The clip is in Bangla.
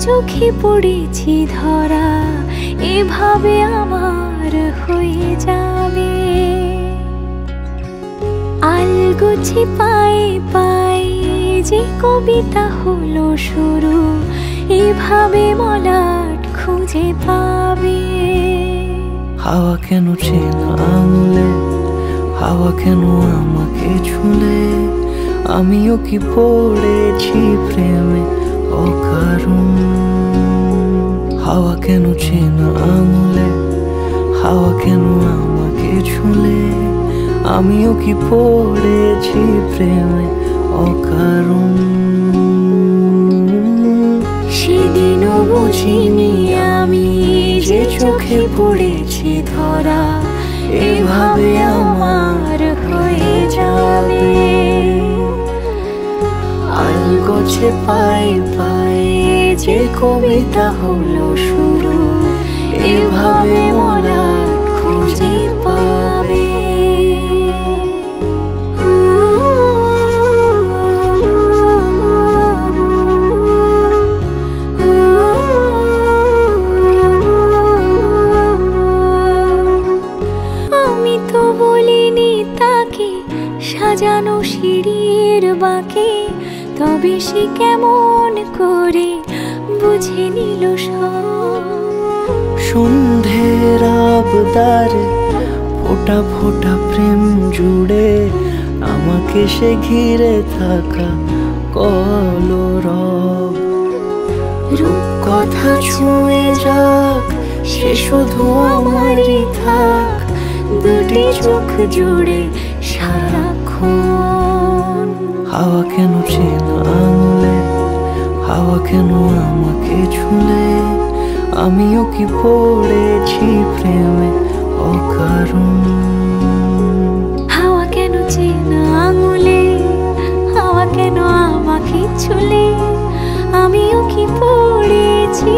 চোখে পড়েছি ধরা, এভাবে আমার হয়ে যাবে। আলগুছি পায়ে পায়ে যে কবিতা হলো শুরু, এভাবে মলাট খুঁজে পাবে। হাওয়া কেন চেনা আঙুলে, হাওয়া কেন আমাকে ছুলে? আমিও কি পড়েছি প্রেমে? অকারণ হাওয়া কেন চেনা আঙুলে? হাওয়া কেন আমাকে ছুলে? আমিও কি পড়েছি প্রেমে? অকারণ সেদিনও বুঝিনি আমি যে চোখে পড়েছি ধরা। এভাবে আমার আলগোছে পায়ে পায়ে যে কবিতা হলো শুরু, এভাবে মোরা খুঁজে পাবে। আমি তো বলিনি তাকে সাজানো সিঁড়ির বাঁকে। তবে সে কেমন করে বুঝে নিল সব। সন্ধ্যের আবদারে ফোটা ফোটা প্রেম জুড়ে আমাকে সে ঘিরে থাকা কলরব। রূপ কথা ছুঁয়ে যাক সে শুধু আমারই থাক। দুটি চোখ জুড়ে সারাক্ষণ হাওয়া কেন চেনা আঙুলে? হাওয়া কেন আমাকে ছুলে? আমিও কি পড়েছি প্রেমে অকারণ? হাওয়া কেন চেনা আঙুলে? হাওয়া কেন আমাকে ছুলে? আমিও কি পড়েছি